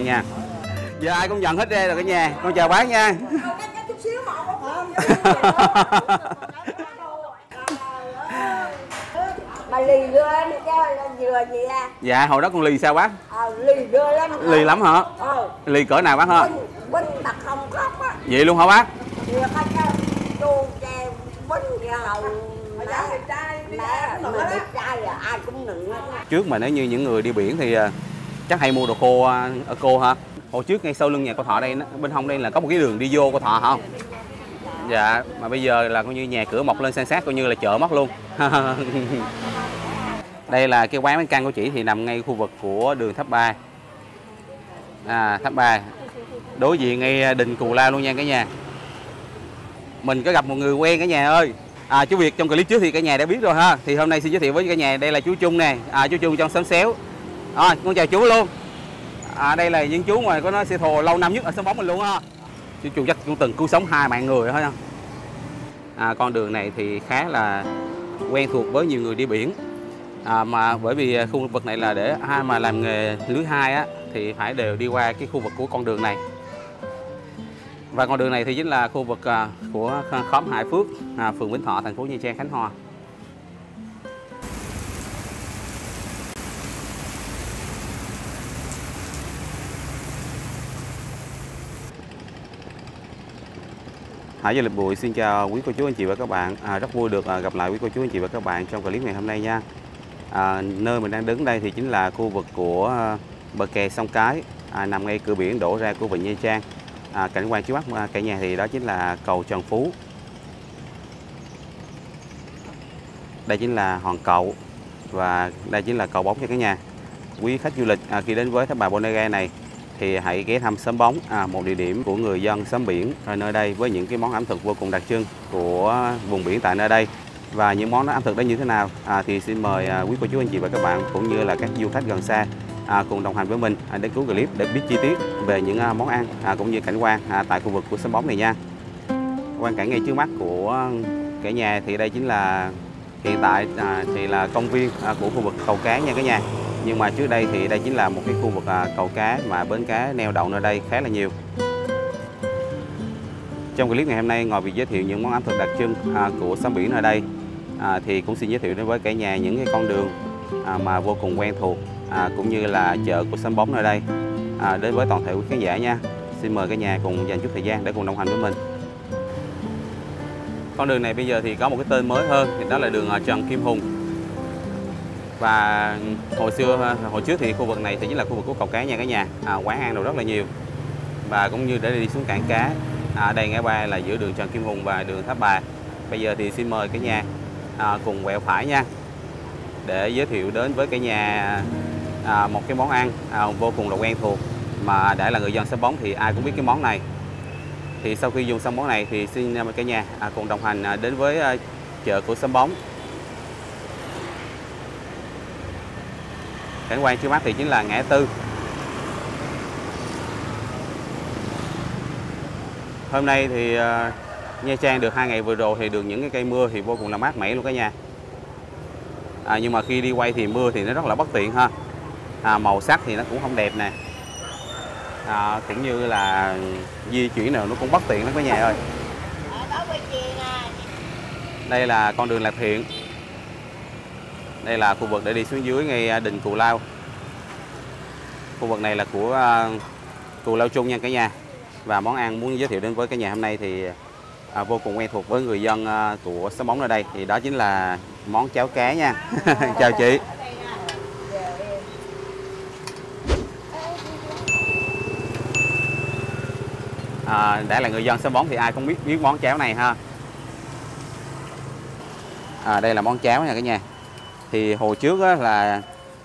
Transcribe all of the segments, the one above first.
dẫn nha. Giờ ai cũng nhận hết đây rồi cả nhà. Con chào bác nha. Lì vừa à dạ hồi đó con lì sao bác? Ờ lì lắm lì lắm hả? Ờ lì cỡ nào bác hả? Binh binh đặt không khóc á. Vậy luôn hả bác? Vừa có cho chu che binh ra hầu mẹ mẹ mà đẹp trai là ai cũng nựng hết. Á. trước mà nếu như những người đi biển thì à, chắc hay mua đồ khô à, ở cô hả? Hồi trước ngay sau lưng nhà cô thọ đây bên hông đây là có một cái đường đi vô cô thọ không? Dạ mà bây giờ là coi như nhà cửa mọc lên san sát, coi như là chợ mất luôn. Đây là cái quán bánh căn của chị, thì nằm ngay khu vực của đường tháp ba. À tháp ba. Đối diện ngay à, đình cù lao luôn nha cả nhà. Mình có gặp một người quen cả nhà ơi. À chú Việt trong clip trước thì cả nhà đã biết rồi ha. Thì hôm nay xin giới thiệu với cả nhà, đây là chú Trung nè. À chú Trung trong xóm xéo rồi con chào chú luôn. À đây là những chú mà có nói xe thồ lâu năm nhất ở sân bóng mình luôn ha chú Trung chắc cũng từng cứu sống hai mạng người thôi à, con đường này thì khá là quen thuộc với nhiều người đi biển. À, mà bởi vì à, khu vực này là để ai mà làm nghề lưới hai á thì phải đều đi qua cái khu vực của con đường này. Và con đường này thì chính là khu vực à, của khóm Hải Phước, à, phường Vĩnh Thọ, thành phố Nha Trang, Khánh Hòa. Hải du Lịch Bụi xin chào quý cô chú anh chị và các bạn. À, rất vui được à, gặp lại quý cô chú anh chị và các bạn trong clip ngày hôm nay nha. À, nơi mình đang đứng đây thì chính là khu vực của à, bờ kè sông Cái, à, nằm ngay cửa biển đổ ra của Vịnh Nha Trang. À, cảnh quan trước mắt à, cả nhà thì đó chính là cầu Trần Phú. Đây chính là hòn Cậu và đây chính là cầu bóng cho cả nhà. Quý khách du lịch à, khi đến với Tháp Bà Bonega này thì hãy ghé thăm xóm bóng, à, một địa điểm của người dân xóm biển ở nơi đây với những cái món ẩm thực vô cùng đặc trưng của vùng biển tại nơi đây. Và những món ẩm thực đó như thế nào à, thì xin mời à, quý cô chú anh chị và các bạn cũng như là các du khách gần xa à, cùng đồng hành với mình à, đến cuối clip để biết chi tiết về những à, món ăn à, cũng như cảnh quan à, tại khu vực của xóm bóng này nha. Quan cảnh ngay trước mắt của cả nhà thì đây chính là hiện tại à, thì là công viên à, của khu vực cầu cá nha cả nhà. Nhưng mà trước đây thì đây chính là một cái khu vực à, cầu cá mà bến cá neo đậu nơi đây khá là nhiều. Trong clip ngày hôm nay ngoài việc giới thiệu những món ẩm thực đặc trưng à, của xóm biển ở đây à, thì cũng xin giới thiệu đến với cả nhà những cái con đường mà vô cùng quen thuộc cũng như là chợ của xóm bóng ở đây đến với toàn thể quý khán giả nha. Xin mời cả nhà cùng dành chút thời gian để cùng đồng hành với mình. Con đường này bây giờ thì có một cái tên mới hơn, thì đó là đường Trần Kim Hùng. Và hồi xưa hồi trước thì khu vực này thì chính là khu vực của cầu cá nha cả nhà. À, quán ăn đồ rất là nhiều. Và cũng như để đi xuống cảng cá. À, đây ngã ba là giữa đường Trần Kim Hùng và đường Tháp Bà. Bây giờ thì xin mời cả nhà à, cùng quẹo phải nha để giới thiệu đến với cả nhà à, một cái món ăn à, vô cùng là quen thuộc mà đã là người dân sắp bóng thì ai cũng biết cái món này thì sau khi dùng xong món này thì xin à, mời cả nhà à, cùng đồng hành à, đến với à, chợ của sâm bóng cảnh quan trước mắt thì chính là ngã tư. Hôm nay thì à, Nha Trang được hai ngày vừa rồi thì được những cái cây mưa thì vô cùng là mát mẻ luôn cả nhà. À, nhưng mà khi đi quay thì mưa thì nó rất là bất tiện ha. À, màu sắc thì nó cũng không đẹp nè. À, cũng như là di chuyển nào nó cũng bất tiện lắm cả nhà ơi. Đây là con đường Lạc Thiện đây là khu vực để đi xuống dưới ngay à, đình Cù Lao. Khu vực này là của à, Cù Lao Trung nha cả nhà. Và món ăn muốn giới thiệu đến với cả nhà hôm nay thì à, vô cùng quen thuộc với người dân à, của xóm bóng ở đây. Thì đó chính là món cháo cá nha. Chào chị. À, đã là người dân xóm bóng thì ai cũng biết biết món cháo này ha. À, đây là món cháo nha cả nhà thì hồi trước á, là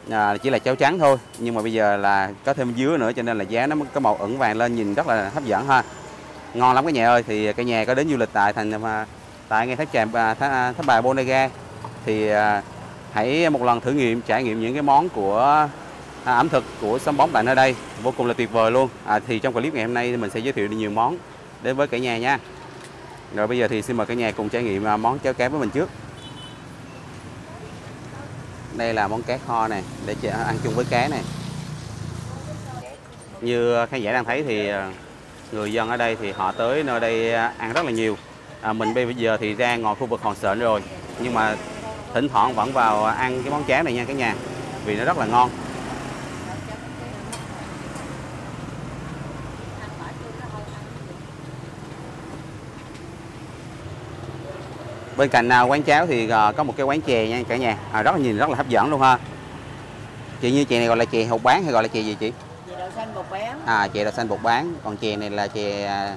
à, chỉ là cháo trắng thôi nhưng mà bây giờ là có thêm dứa nữa cho nên là giá nó có màu ửng vàng lên nhìn rất là hấp dẫn ha. Ngon lắm cái nhà ơi thì cái nhà có đến du lịch tại thành mà tại ngay tháp tràm à, tháp, à, tháp bài Bonega. Thì à, hãy một lần thử nghiệm trải nghiệm những cái món của à, ẩm thực của xóm bóng tại nơi đây vô cùng là tuyệt vời luôn. À, thì trong clip ngày hôm nay mình sẽ giới thiệu nhiều món đến với cả nhà nha. Rồi bây giờ thì xin mời cả nhà cùng trải nghiệm à, món cháo cá với mình trước đây là món cá kho này để ăn chung với cá này như khán giả đang thấy thì à, người dân ở đây thì họ tới nơi đây à, ăn rất là nhiều. À, mình bây giờ thì ra ngồi khu vực hòn sện rồi nhưng mà thỉnh thoảng vẫn vào ăn cái món cháo này nha cả nhà vì nó rất là ngon. Bên cạnh à, quán cháo thì à, có một cái quán chè nha cả nhà. À, rất là nhìn rất là hấp dẫn luôn ha. Chị như chè này gọi là chè hột bán hay gọi là chè gì chị? Chè đậu xanh bột bán. à chè đậu xanh bột bán. Còn chè này là chè à,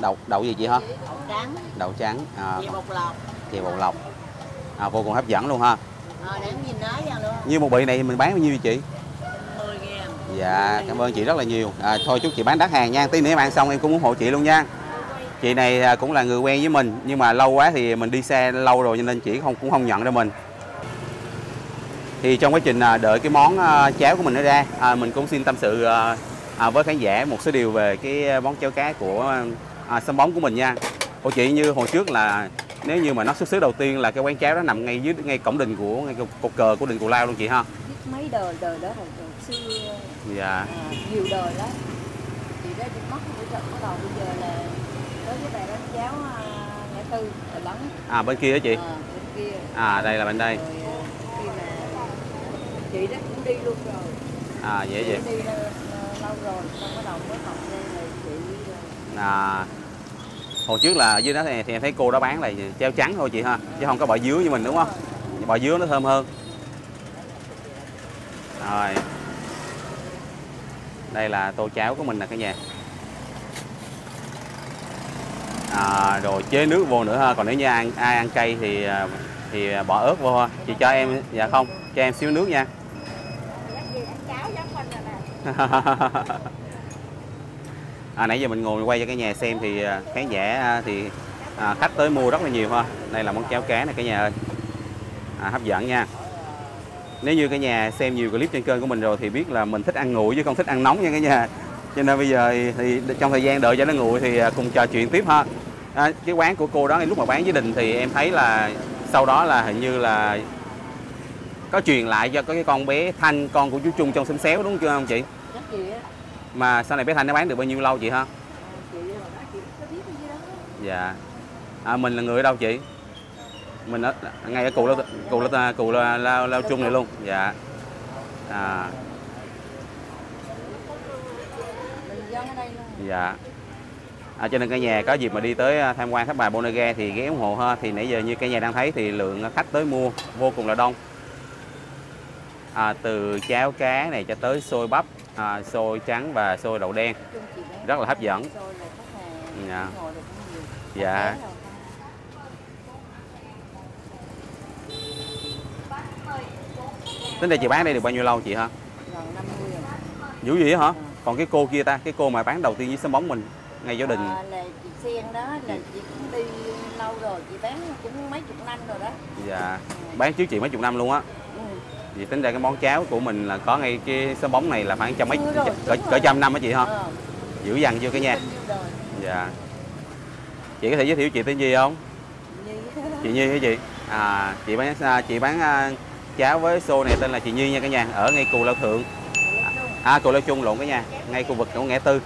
đậu đậu gì chị hả? Đậu trắng. đậu trắng à, Chè bột lọc. chè bột lọc. À, vô cùng hấp dẫn luôn ha. Ờ, để nhìn nó ra luôn. như một bị này thì mình bán bao nhiêu chị? 10 ngàn. dạ cảm ơn chị rất là nhiều. À, thôi chúc chị bán đắt hàng nha. Tí nữa em ăn xong em cũng ủng hộ chị luôn nha chị này à, cũng là người quen với mình nhưng mà lâu quá thì mình đi xe lâu rồi cho nên chị không cũng không nhận ra mình. Thì trong quá trình à, đợi cái món à, cháo của mình nó ra à, mình cũng xin tâm sự à, với khán giả một số điều về cái món cháo cá của à, sâm bóng của mình nha. Ủa chị như hồi trước là nếu như mà nó xuất xứ đầu tiên là cái quán cháo đó nằm ngay dưới ngay cổng đình của ngay cột cờ của đình Cù Lao luôn chị ha? Mấy đời đời đó từ xưa dạ. à, nhiều đời đó. Chị đó đi mất buổi trận bắt đầu bây giờ là tới với bài bánh cháo à, ngã tư lắng. à bên kia đó chị? Ờ, bên kia. à đây là bên đây. Rồi à, chị đó cũng đi luôn rồi. à dễ vậy. Chị đi à, lâu rồi xong bắt đầu mới học đây là chị à, hồi trước là dưới đó thì, thì em thấy cô đó bán là treo trắng thôi chị ha chứ không có bò dứa như mình đúng không? Bò dứa nó thơm hơn. Rồi. Đây là tô cháo của mình nè cả nhà à, rồi chế nước vô nữa ha. Còn nếu như ăn ai ăn cay thì à, thì bỏ ớt vô ha chị cho em dạ không cho em xíu nước nha. À, nãy giờ mình ngồi quay cho cái nhà xem thì à, khán giả à, thì à, khách tới mua rất là nhiều ha đây là món cháo cá này cả nhà ơi. À, hấp dẫn nha. Nếu như cái nhà xem nhiều clip trên kênh của mình rồi thì biết là mình thích ăn nguội chứ không thích ăn nóng nha cả nhà. Cho nên bây giờ thì trong thời gian đợi cho nó nguội thì cùng trò chuyện tiếp ha à, cái quán của cô đó lúc mà bán với đình thì em thấy là sau đó là hình như là có truyền lại cho cái con bé thanh con của chú trung trong xóm xéo đúng chưa không chị? Gì á mà sau này bé thanh nó bán được bao nhiêu lâu chị ha? Chị hồi đó chị có biết cái gì đó. Dạ. À, mình là người ở đâu chị? Mình ở ngay ở cù lao cù lao cù lao, lao, lao chung này luôn. Dạ. À, dạ à, cho nên cả nhà có dịp mà đi tới à, tham quan tháp bài Bonage thì ghé ủng hộ ha. Thì nãy giờ như cả nhà đang thấy thì lượng khách tới mua vô cùng là đông. À, từ cháo cá này cho tới xôi bắp à, xôi trắng và xôi đậu đen. Rất là hấp dẫn. Dạ. Dạ. Tính đây chị bán đây được bao nhiêu lâu chị hả? Gần 50 rồi. Dữ gì hả? Còn cái cô kia ta cái cô mà bán đầu tiên với sân bóng mình ngay gia đình. À, là chị Sen đó là chị cũng đi lâu rồi chị bán cũng mấy chục năm rồi đó. Dạ bán trước chị mấy chục năm luôn á. Ừ. vì tính ra cái món cháo của mình là có ngay cái sân bóng này là khoảng trăm mấy rồi, cỡ, cỡ trăm năm á chị ha? Ờ, dữ dằn chưa cái nha? Dạ. Chị có thể giới thiệu chị tên gì không? Như chị Nhi hả chị? À chị bán à, chị bán à, cháo với xô này tên là chị Nhi nha cả nhà ở ngay cù lao thượng. À cù lao chung lộn cả nhà ngay khu vực của ngã tư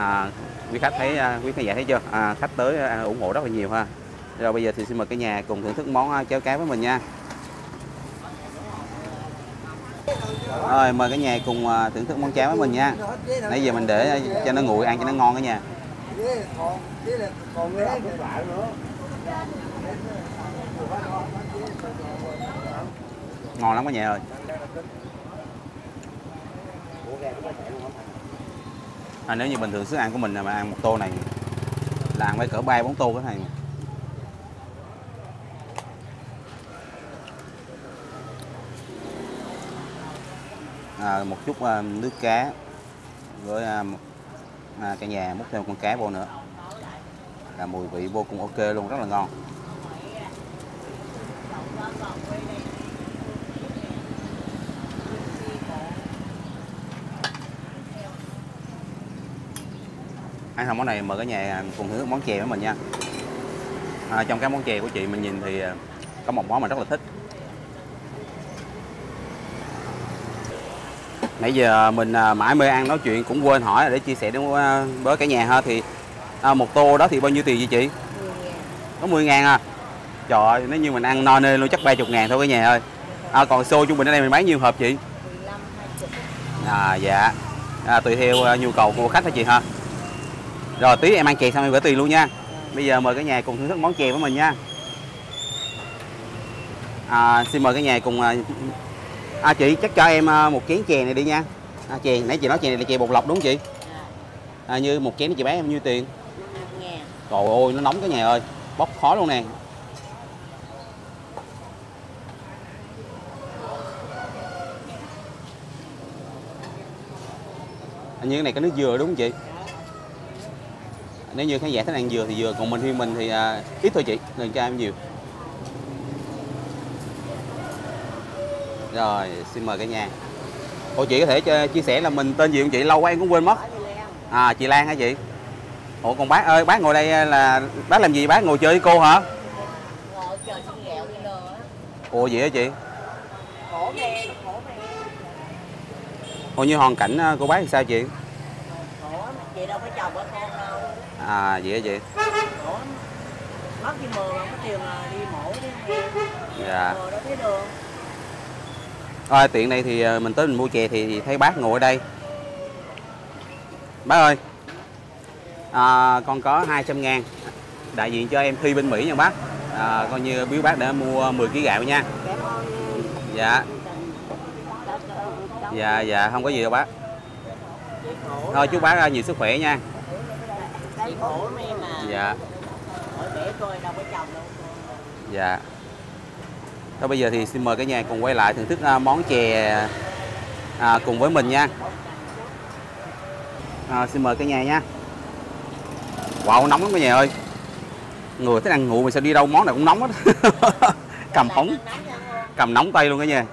à quý khách thấy à, quý khán giả thấy chưa? À, khách tới à, ủng hộ rất là nhiều ha. Rồi bây giờ thì xin mời cả nhà cùng thưởng thức món à, cháo cá với mình nha. Rồi mời cả nhà cùng à, thưởng thức món cháo với mình nha. Nãy giờ mình để cho nó nguội ăn cho nó ngon cả nhà. Ngon lắm cả nhà ơi. À, nếu như bình thường sức ăn của mình là mà ăn một tô này là ăn phải cỡ ba bốn tô cái này. À, một chút à, nước cá với à, à, cả nhà múc thêm con cá vô nữa. Là mùi vị vô cùng ok luôn rất là ngon. Ăn xong món này mời cả nhà cùng thưởng món chè với mình nha. À, trong cái món chè của chị mình nhìn thì à, có một món mà rất là thích. Nãy giờ mình à, mãi mê ăn nói chuyện cũng quên hỏi để chia sẻ đến à, với cả nhà ha. Thì à, một tô đó thì bao nhiêu tiền vậy chị? Có 10 ngàn à? Trời ơi nếu như mình ăn no nê luôn chắc 30 ngàn thôi cả nhà ơi. À, còn xô trung bình ở đây mình bán nhiêu hộp chị? À dạ. À, tùy theo nhu cầu của khách hả chị ha rồi tí em ăn chè xong em gửi tiền luôn nha. Bây giờ mời cả nhà cùng thưởng thức món chè với mình nha. À, xin mời cả nhà cùng à, à, chị chắc cho em à, một chén chè này đi nha. À, chè nãy chị nói chè này là chè bột lọc đúng không chị? À, như một chén chị bán em nhiêu tiền? Trời ơi nó nóng cả nhà ơi. Bốc khó luôn nè. Như cái này có nước dừa đúng không chị? Nếu như khán giả thích ăn dừa thì dừa, còn mình thì mình thì à, ít thôi chị, đừng cho em nhiều. Rồi, xin mời cả nhà. Cô chị có thể cho, chia sẻ là mình tên gì không chị? Lâu quá em cũng quên mất. À, chị Lan hả chị? Ủa còn bác ơi, bác ngồi đây à, là bác làm gì? Bác ngồi chơi với cô hả? ngồi chờ xin ghẹo đi nữa Ủa vậy hả chị? khổ nghe khổ nghe Ủa như hoàn cảnh à, của bác thì sao chị? khổ chị đâu có chồng có con À vậy hả chị? đi mười mà có tiền là đi mổ đi Dạ. thấy đường Thôi tiện đây thì ờ, mình tới mình mua chè thì, thấy bác ngồi ở đây. Bác ơi, à, con có 200 ngàn đại diện cho em Thi bên Mỹ nha bác. À, coi như biếu bác để mua 10 kg gạo nha. cảm ơn Dạ, dạ, dạ, không có gì đâu bác. Thôi chúc bác ờ, nhiều sức khỏe nha. Chị khổ lắm em mà Dạ, hỏi bể tôi đâu có chồng đâu dạ. Thôi bây giờ thì xin mời cả nhà cùng quay lại thưởng thức ờ, món chè à, cùng với mình nha. À, xin mời cả nhà nha. Wow, nóng lắm cả nhà ơi. Người thích ăn nguội mà sao đi đâu món nào cũng nóng hết. cầm ống, cầm nóng tay luôn cả nhà.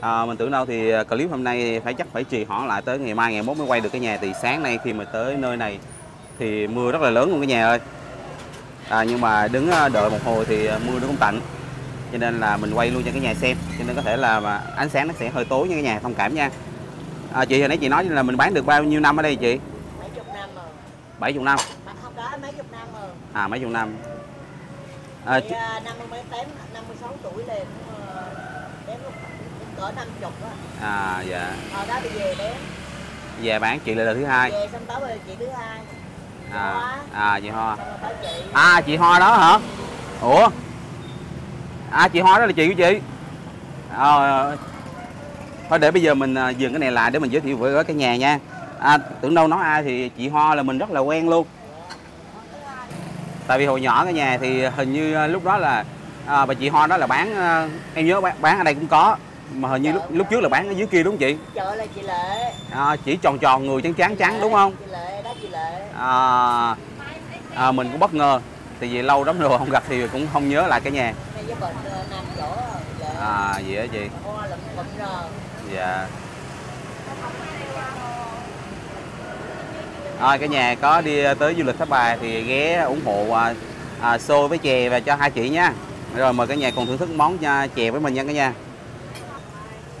À, mình tưởng đâu thì clip hôm nay phải chắc phải trì hoãn lại tới ngày mai ngày mốt mới quay được cái nhà. Thì sáng nay khi mà tới nơi này thì mưa rất là lớn luôn cả nhà ơi. À, nhưng mà đứng ờ, đợi một hồi thì ờ, mưa nó cũng tạnh. Cho nên là mình quay luôn cho cái nhà xem. Cho nên có thể là mà ánh sáng nó sẽ hơi tối nha cái nhà thông cảm nha. À, chị hồi nãy chị nói là mình bán được bao nhiêu năm ở đây chị? Mấy chục năm rồi. 70 năm. Mà không đó mấy chục năm rồi. À mấy chục năm. À, Chị, à, năm mươi mấy tám năm mươi sáu tuổi lên ờ, đếm cỡ năm chục á. À dạ. Hồi đó đi về đếm về bán chị là lần thứ hai. Về xong tới bây chị thứ hai. À à chị Hoa. Chị. À chị Hoa đó hả? Ủa? À chị Hoa đó là chị của chị. À, thôi để bây giờ mình à, dừng cái này lại để mình giới thiệu với cái nhà nha. À, tưởng đâu nói ai thì chị Hoa là mình rất là quen luôn. Tại vì hồi nhỏ cái nhà thì hình như à, lúc đó là à, bà chị Hoa đó là bán à, em nhớ bán, bán ở đây cũng có mà hình như lúc, lúc trước là bán ở dưới kia đúng không chị? Chợ là chị lệ. À, chỉ tròn tròn người trắng trắng trắng đúng không? Chị lệ đó chị lệ. À, à, mình cũng bất ngờ. Thì vì lâu lắm rồi không gặp thì cũng không nhớ lại cái nhà. Ờ, chị lệ à vậy hả chị. Dạ. Rồi cái nhà có đi tới du lịch Tháp Bài thì ghé ủng hộ à, à, xôi với chè và cho hai chị nha. Rồi mời cả nhà cùng thưởng thức món à, chè với mình nha cả nhà.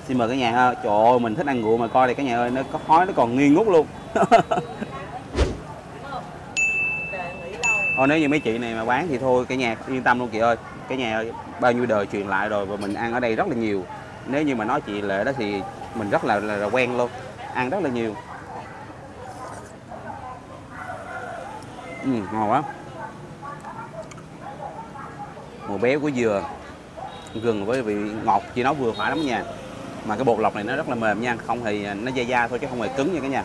Xin mời cả nhà ha. Trời ơi mình thích ăn rượu mà coi đây cả nhà ơi nó có khói nó còn nghi ngút luôn. Thôi nếu như mấy chị này mà bán thì thôi cả nhà yên tâm luôn chị ơi. Cái nhà ơi, bao nhiêu đời truyền lại rồi và mình ăn ở đây rất là nhiều. Nếu như mà nói chị Lệ đó thì mình rất là, là, là quen luôn. Ăn rất là nhiều. Ừ, ngon quá mùi béo của dừa gừng với vị ngọt chị nói vừa phải lắm nha mà cái bột lọc này nó rất là mềm nha không thì nó dai da thôi chứ không hề cứng nha cả nhà.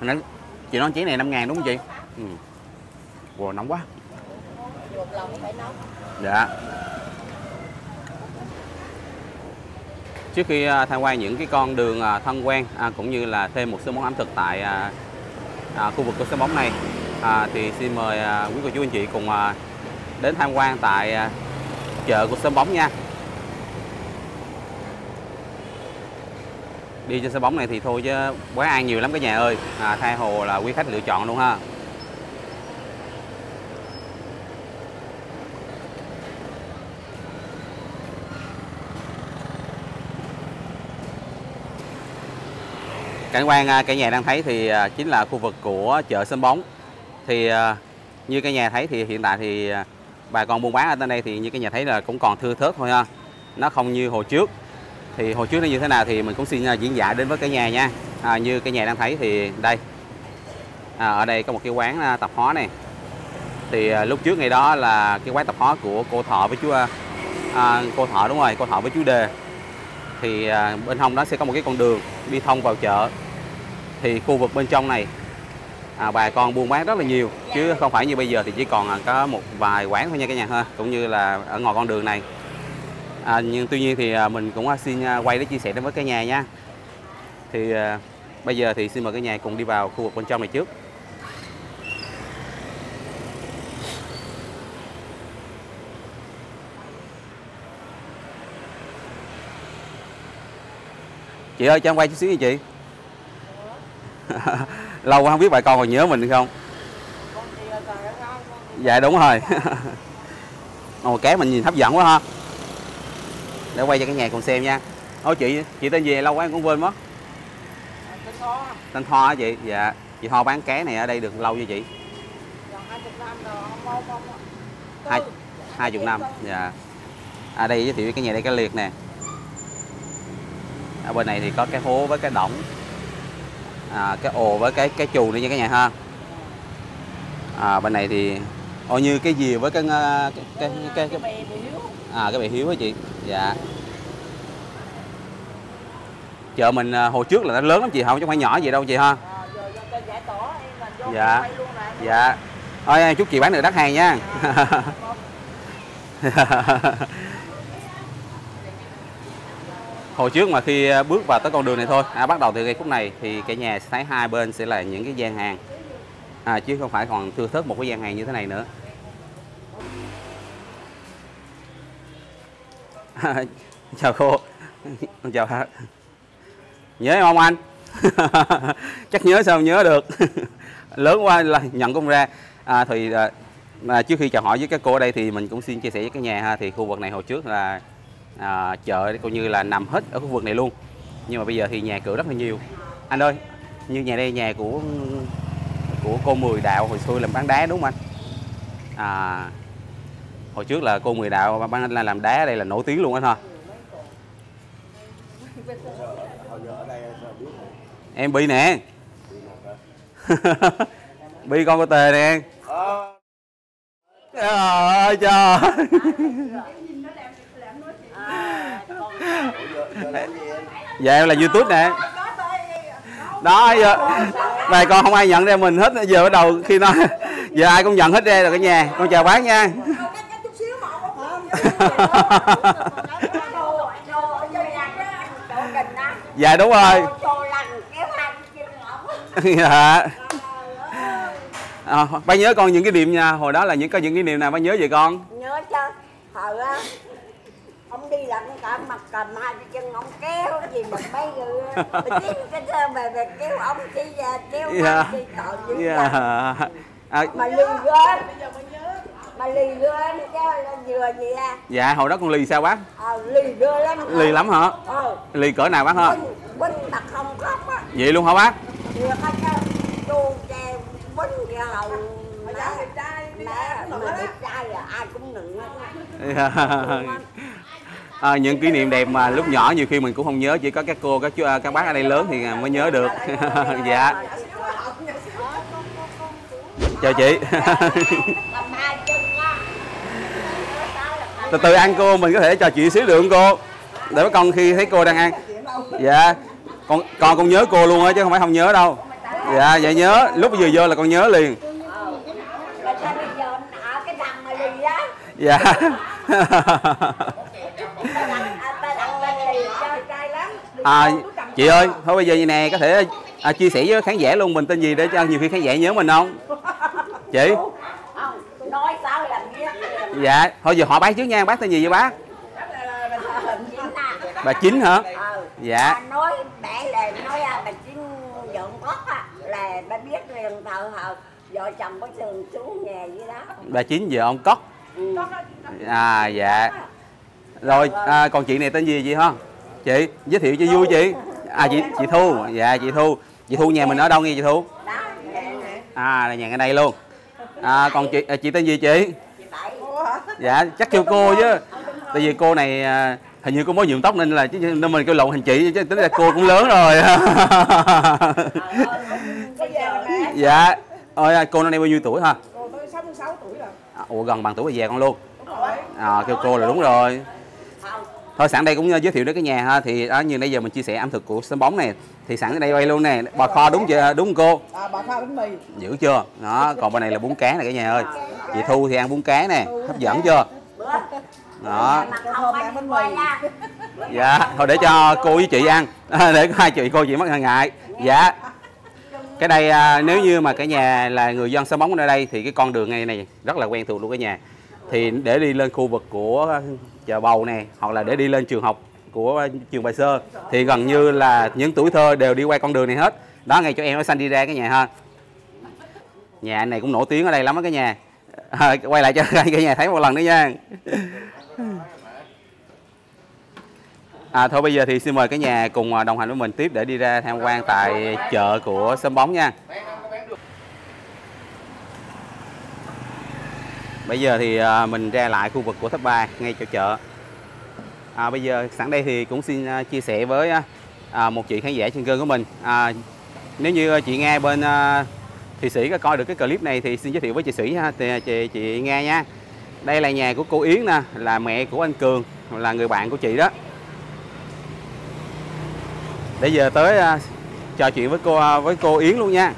Nó chị nói chén này 5 ngàn đúng không chị? Ừ. Wow, nóng quá. Dạ. Trước khi à, tham quan những cái con đường à, thân quen à, cũng như là thêm một số món ẩm thực tại à, à, khu vực của sân bóng này à, thì xin mời à, quý cô chú anh chị cùng à, đến tham quan tại à, chợ của sân bóng nha. đi trên sân bóng này thì thôi chứ quá ăn nhiều lắm cả nhà ơi. À, khai hồ là quý khách lựa chọn luôn ha. Cảnh quan à, cả nhà đang thấy thì à, chính là khu vực của chợ sân bóng. Thì à, như cả nhà thấy thì hiện tại thì bà con buôn bán ở trên đây thì như cả nhà thấy là cũng còn thưa thớt thôi ha. Nó không như hồi trước thì hồi trước nó như thế nào thì mình cũng xin à, diễn giải đến với cả nhà nha. À, như cái nhà đang thấy thì đây. À, ở đây có một cái quán à, tạp hóa này. Thì à, lúc trước ngày đó là cái quán tạp hóa của cô thọ với chú à, à, cô thọ đúng rồi cô thọ với chú đề. Thì à, bên hông đó sẽ có một cái con đường đi thông vào chợ. Thì khu vực bên trong này à, bà con buôn bán rất là nhiều. Chứ không phải như bây giờ thì chỉ còn có một vài quán thôi nha cả nhà ha. Cũng như là ở ngoài con đường này à, nhưng tuy nhiên thì à, mình cũng à, xin à, quay để chia sẻ đến với cả nhà nha. Thì à, bây giờ thì xin mời cả nhà cùng đi vào khu vực bên trong này trước. Chị ơi cho em quay chút xíu nha chị. Lâu quá không biết bà con còn nhớ mình không? Dạ đúng rồi. Ồ ké mình nhìn hấp dẫn quá ha để quay cho cái nhà cùng xem nha. Ô chị chị tên gì lâu quá em cũng quên mất. Tên Tho hả chị? Dạ. Chị Tho bán ké này ở đây được lâu chưa chị? Hai hai chục năm. Dạ. À đây giới thiệu với cái nhà đây cái liệt nè. Ở bên này thì có cái hố với cái đổng à, cái ồ với cái cái chù nữa nha cả nhà ha. À, bên này thì ô như cái gì với cái cái cái cái, cái, cái à cái bệ hiếu á chị dạ chợ mình à, hồi trước là nó lớn lắm chị không chứ không phải nhỏ gì đâu chị ha dạ dạ thôi chúc chị bán được đắt hàng nha hồi trước mà khi à, bước vào tới con đường này thôi à, bắt đầu từ ngay khúc này thì cái nhà sẽ thấy hai bên sẽ là những cái gian hàng à, chứ không phải còn thưa thớt một cái gian hàng như thế này nữa chào cô. Chào hát nhớ không anh? Chắc nhớ sao nhớ được. Lớn quá là nhận công ra. À, thì à, mà trước khi chào hỏi với các cô ở đây thì mình cũng xin chia sẻ với cái nhà ha. Thì khu vực này hồi trước là à, chợ coi như là nằm hết ở khu vực này luôn. Nhưng mà bây giờ thì nhà cửa rất là nhiều. Anh ơi như nhà đây nhà của của cô Mười Đạo hồi xưa làm bán đá đúng không anh? À hồi trước là cô Mười Đạo bán làm đá ở đây là nổi tiếng luôn anh ha em bi nè. Bi con có tề nè. Trời ơi, trời. Dạ em là youtube nè. Đó, giờ này con không ai nhận ra mình hết, giờ bắt đầu khi nó giờ ai cũng nhận hết ra rồi cả nhà. Con chào bác nha dạ đúng rồi. Dạ. À, bác nhớ con những cái điểm nha. Hồi đó là những có những cái điểm nào bác nhớ vậy con? Nhớ chứ. Hồi á ông đi làm cả mặt cầm hai cái chân ông kéo gì mà mấy người chín cái xe về về kéo ông đi ra kéo Dạ. đi tội dữ dạ. yeah. à, mà lì lên mà lì lên chứ là vừa gì à. Dạ hồi đó con lì sao bác? Ờ lì đưa lắm lì lắm hả? Ờ. Lì cỡ nào bác hả? Binh binh mà không khóc á. Vậy luôn hả bác? Vừa có cho tu che binh lầu mẹ mẹ đẹp trai là ai cũng nựng hết. Á. à, những kỷ niệm đẹp mà lúc nhỏ nhiều khi mình cũng không nhớ chỉ có các cô các chú các bác ở đây lớn thì mới nhớ được. Dạ. Chào chị từ từ ăn cô mình có thể trò chuyện xíu được không cô? Để mấy con khi thấy cô đang ăn. Dạ. Con con con nhớ cô luôn á chứ không phải không nhớ đâu. Dạ dạ nhớ. Lúc vừa vô là con nhớ liền. Dạ. À, chị ơi thôi bây giờ như nè có thể à, chia sẻ với khán giả luôn. Mình tên gì để cho nhiều khi khán giả nhớ mình không? Chị? Nói sao dạ thôi giờ hỏi bác trước nha bác tên gì vậy bác? À bà chính hả? Ờ dạ. Bà nói mẹ là nói à, bà chính dọn tóc á là bà biết liền thờ hờ vợ chồng có thường xuống nhà vậy đó. Bà chính vợ ông cóc ừ. à dạ. Rồi à, còn chị này tên gì chị hả? Chị giới thiệu cho vui chị. À chị chị thu. Dạ chị thu. Chị thu nhà mình ở đâu nghe chị thu? Vậy à là nhà ngay đây luôn. À còn chị à, chị tên gì chị dạ chắc kêu cô chứ. Tại vì cô này à, hình như cô mới nhuộm tóc nên là chứ nên mình kêu lộn hình chị chứ tính là cô cũng lớn rồi. Nè dạ. Ôi à, cô năm nay bao nhiêu tuổi hả? Cô tôi 66 tuổi rồi. à, ủa gần bằng tuổi bà già con luôn. Đúng rồi. à, kêu cô là đúng rồi thôi sẵn đây cũng giới thiệu đến cái nhà ha. Thì đó, như nãy giờ mình chia sẻ ẩm thực của sân bóng này thì sẵn ở đây quay luôn nè. Bò kho đúng chưa? Đúng cô. À, bà kho bánh mì. dữ chưa? Đó còn bên này là bún cá nè cả nhà ơi. Chị thu thì ăn bún cá nè. Hấp dẫn chưa? Đó. Dạ thôi để cho cô với chị ăn. Để có hai chị cô chị mất ngại. Dạ. Cái đây à, nếu như mà cả nhà là người dân sống bóng ở đây thì cái con đường này này rất là quen thuộc luôn cả nhà. Thì để đi lên khu vực của chợ bầu nè hoặc là để đi lên trường học của trường bài sơ thì gần như là những tuổi thơ đều đi qua con đường này hết. Đó ngay chỗ em nó xanh đi ra cái nhà ha. Nhà này cũng nổi tiếng ở đây lắm á cái nhà. À, quay lại cho cái nhà thấy một lần nữa nha. À, thôi bây giờ thì xin mời cái nhà cùng à, đồng hành với mình tiếp để đi ra tham quan tại chợ của sâm bóng nha. Bây giờ thì à, mình ra lại khu vực của tháp ba ngay chỗ chợ. À, bây giờ sẵn đây thì cũng xin à, chia sẻ với à, à, một chị khán giả trên kênh của mình. À, nếu như chị nghe bên à, Thị Sĩ có coi được cái clip này thì xin giới thiệu với chị Sĩ ha, thì, chị, chị nghe nha. Đây là nhà của cô Yến nè, là mẹ của anh Cường, là người bạn của chị đó. để giờ tới à, trò chuyện với cô với cô Yến luôn nha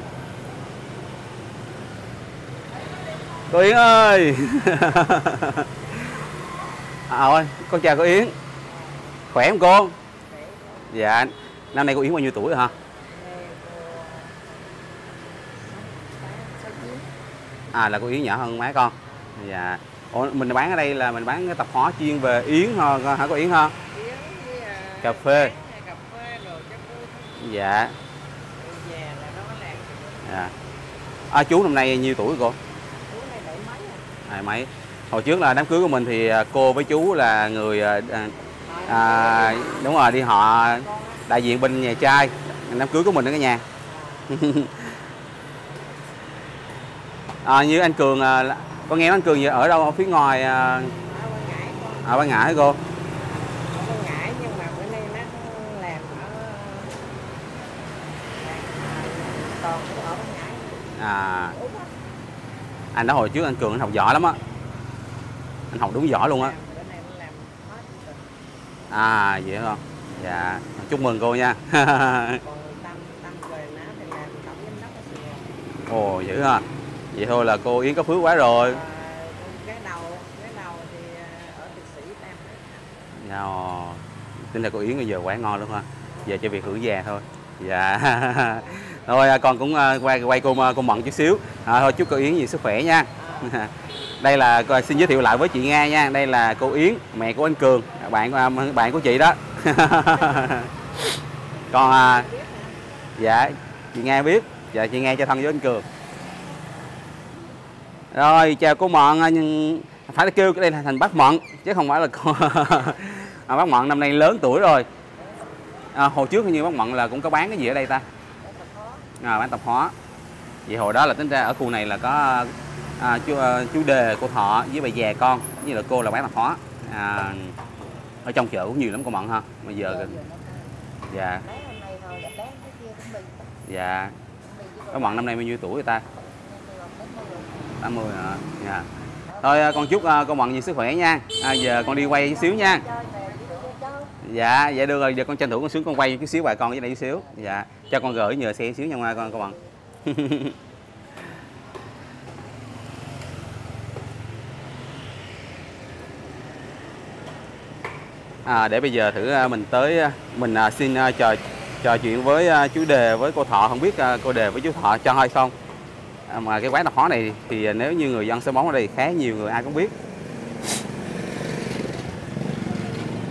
cô Yến ơi. À, ôi con chào cô Yến. Khỏe không cô? Dạ năm nay cô Yến bao nhiêu tuổi rồi hả? À là cô Yến nhỏ hơn má con. Dạ. Ủa, mình bán ở đây là mình bán cái tập hóa chuyên về Yến thôi hả cô Yến ha cà phê. Cà phê rồi trái cây dạ dạ. À, chú năm nay nhiêu tuổi cô chú này bảy mấy à hai mấy hồi trước là đám cưới của mình thì à, cô với chú là người à, à, đúng rồi đi họ đại diện bên nhà trai. Đám cưới của mình đó cả nhà. À, như anh cường à, nghe anh cường giờ ở đâu ở phía ngoài à, à ở Ban Ngãi hả cô ở quan ngãi nhưng mà bữa nay nó làm ở làm còn cũng ở quan ngãi à anh đó hồi trước anh cường anh học giỏi lắm á. Anh học đúng giỏi luôn á. À vậy không dạ chúc mừng cô nha. Ồ dữ ha vậy thôi là cô Yến có phước quá rồi. Và Dạ, tính là cô Yến bây giờ quá ngon luôn ha. Giờ cho việc hưởng già thôi. Dạ thôi à, con cũng à, quay quay cô à, cô mận chút xíu. À, thôi chúc cô Yến nhiều sức khỏe nha. Đây là xin giới thiệu lại với chị Nga nha. Đây là cô Yến mẹ của anh Cường bạn bạn của chị đó. Còn à, dạ chị Nga biết. Dạ chị Nga cho thân với anh Cường. Rồi chào cô Mận nhưng phải kêu cái đây là thành bác Mận chứ không phải là con à, bác Mận năm nay lớn tuổi rồi. À, hồi trước như bác Mận là cũng có bán cái gì ở đây ta? À, bán tạp hóa. Vậy hồi đó là tính ra ở khu này là có à, chú, à, chú đề cô thọ với bà già con như là cô là bán tạp hóa. À, ở trong chợ cũng nhiều lắm cô Mận ha. Bây giờ dạ kia cũng bị dạ. Bác Mận năm nay bao nhiêu tuổi người ta? 80 hả? Dạ. Thôi à, con chúc à, con Mận nhiều sức khỏe nha. À, giờ con đi quay chút xíu nha chơi nè đi vô chơi dạ dạ được rồi giờ con tranh thủ con xuống con quay chút xíu bà con với đây chút xíu. Dạ cho con gửi nhờ xe chút xíu nha ngoài con các bạn à, để bây giờ thử à, mình tới à, mình à, xin trò trò chuyện với chú đề với cô thọ. Không biết cô đề với chú thọ cho hay không? À, mà cái quán tạp hóa này thì nếu như người dân sớm bóng ở đây khá nhiều người ai cũng biết.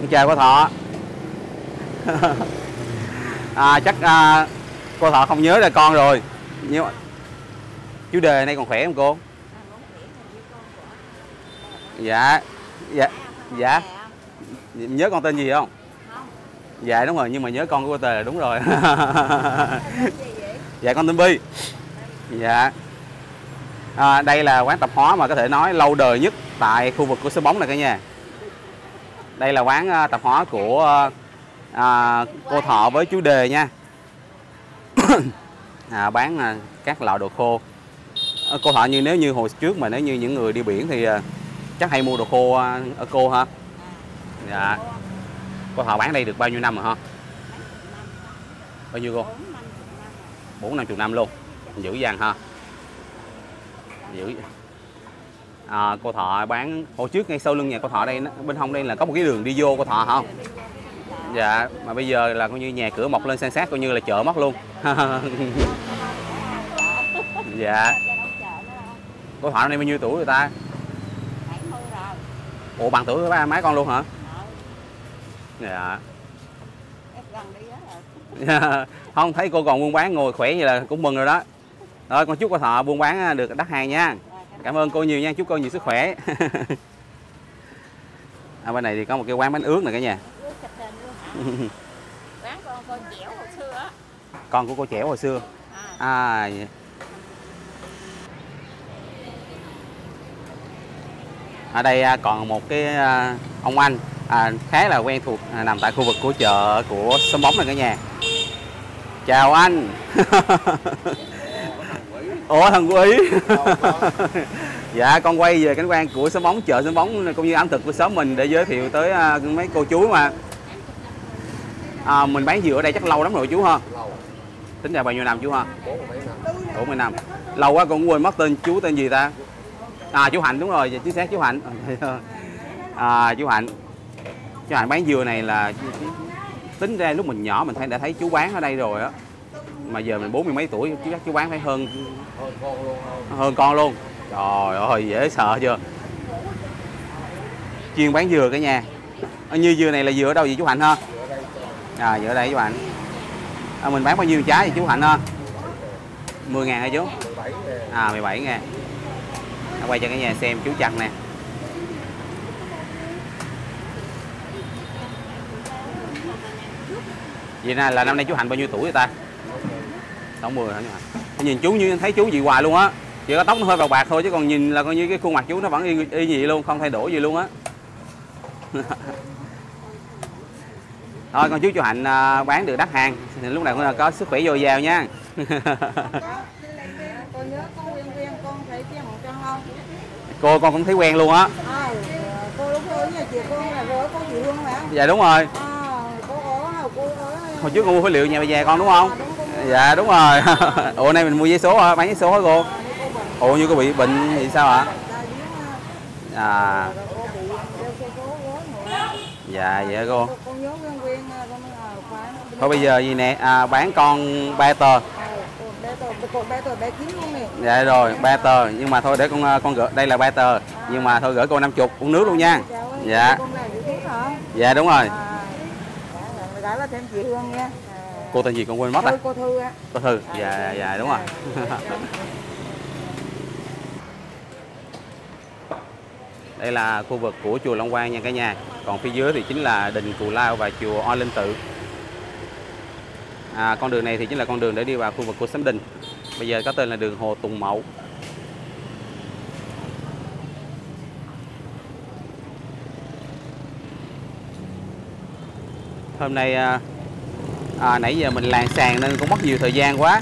Chào cô thọ à, chắc à, cô thọ không nhớ ra con rồi. Nhưng mà chú đề nay còn khỏe không cô? Dạ dạ dạ. Nhớ con tên gì không? Dạ đúng rồi nhưng mà nhớ con của cô tề là đúng rồi. Dạ con tên bi. Dạ. À, đây là quán tập hóa mà có thể nói lâu đời nhất tại khu vực của sân bóng này cả nhà. Đây là quán à, tập hóa của à, cô thọ với chú đề nha. À, bán à, các loại đồ khô. À, cô thọ như nếu như hồi trước mà nếu như những người đi biển thì à, chắc hay mua đồ khô à, ở cô ha? Dạ. Cô thọ bán đây được bao nhiêu năm rồi ha bao nhiêu cô? Bốn năm chục năm luôn. Dữ dằn ha? Dữ à, cô thọ bán hồi trước ngay sau lưng nhà cô thọ đây bên hông đây là có một cái đường đi vô cô thọ không dạ mà bây giờ là coi như nhà cửa mọc lên san sát coi như là chợ mất luôn. Dạ. Cô thọ này bao nhiêu tuổi rồi ta? Ủa bằng tuổi ba mấy con luôn hả? Dạ. Không, thấy cô còn buôn bán ngồi khỏe như là cũng mừng rồi đó. Rồi, con chúc cô thọ buôn bán à, được đắt hàng nha. Cảm ơn cô nhiều nha. Chúc cô nhiều sức khỏe. Ở à, bên này thì có một cái quán bánh ướt này cả nhà. bán con con dẻo hồi xưa á. Con của cô trẻ hồi xưa. À, à vậy. ở đây à, còn một cái à, ông anh à, khá là quen thuộc à, nằm tại khu vực của chợ của sân bóng này cả nhà. Chào anh. Ủa thằng quý. Dạ con quay về cảnh quan của sân bóng chợ sân bóng cũng như ẩm thực của xóm mình để giới thiệu tới à, mấy cô chú mà à, mình bán dừa ở đây chắc lâu lắm rồi chú ha? Tính ra bao nhiêu năm chú ha? 40 năm. Lâu quá con quên mất tên chú tên gì ta? À chú Hạnh đúng rồi chính xác chú Hạnh. À, chú Hạnh. Chú Hạnh bán dừa này là tính ra lúc mình nhỏ mình thấy đã thấy chú bán ở đây rồi á. Mà giờ mình bốn mươi mấy tuổi chú chắc chú bán phải hơn hơn con luôn. Trời ơi dễ sợ chưa? Chuyên bán dừa cả nhà. Như dừa này là dừa ở đâu vậy chú Hạnh ha à dừa đây chú Hạnh. À, mình bán bao nhiêu trái vậy chú Hạnh ha 10 ngàn hả chú? À 17 ngàn. À, quay cho cái nhà xem chú chặt nè. Vậy nè là năm nay chú Hạnh bao nhiêu tuổi rồi ta? 60 hả chú Hạnh? Nhìn chú như thấy chú gì hoài luôn á. Chỉ có tóc nó hơi bạc bạc thôi chứ còn nhìn là coi như cái khuôn mặt chú nó vẫn y, y gì luôn không thay đổi gì luôn á. thôi con chú chú Hạnh à, bán được đắt hàng. Thì lúc nào cũng là có sức khỏe dồi dào nha. Cô con cũng thấy quen luôn á. Dạ đúng rồi. Hồi trước con mua phế liệu nhà bà già con đúng không? Dạ đúng rồi. Ủa nay mình mua giấy số hả? Bán giấy số hả cô? Ủa như có bị bệnh gì sao giếng à rồi cô bị đeo xe số gối nữa dạ vậy hả cô à, phải thôi bây giờ gì nè? À, bán con ba tờ. À, nè. Dạ rồi ba tờ. Nhưng mà thôi để con à, con gửi đây là ba tờ. Nhưng mà thôi gửi cô năm chục uống nước luôn nha. Dạ. hả? Dạ đúng rồi. À, dạ, cô tên gì con quên mất à cô Thư cô thư. Dạ dạ đúng rồi đây là khu vực của chùa Long Quang nha cả nhà. Còn phía dưới thì chính là đình Cù Lao và chùa Oai Linh Tự. À, con đường này thì chính là con đường để đi vào khu vực của Sấm Đình. Bây giờ có tên là đường Hồ Tùng Mậu. Hôm nay à, à, nãy giờ mình làng sàn nên cũng mất nhiều thời gian quá.